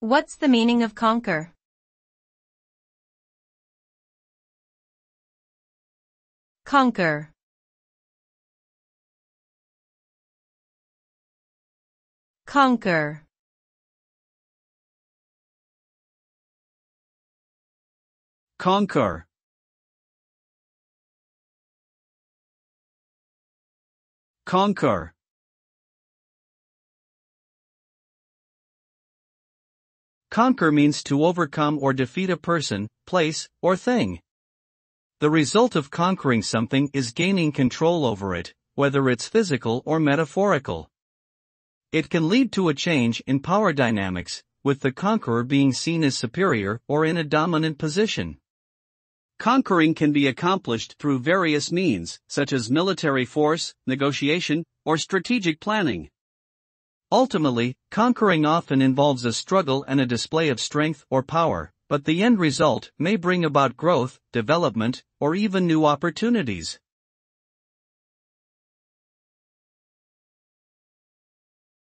What's the meaning of conquer? Conquer. Conquer. Conquer. Conquer. Conquer means to overcome or defeat a person, place, or thing. The result of conquering something is gaining control over it, whether it's physical or metaphorical. It can lead to a change in power dynamics, with the conqueror being seen as superior or in a dominant position. Conquering can be accomplished through various means, such as military force, negotiation, or strategic planning. Ultimately, conquering often involves a struggle and a display of strength or power, but the end result may bring about growth, development, or even new opportunities.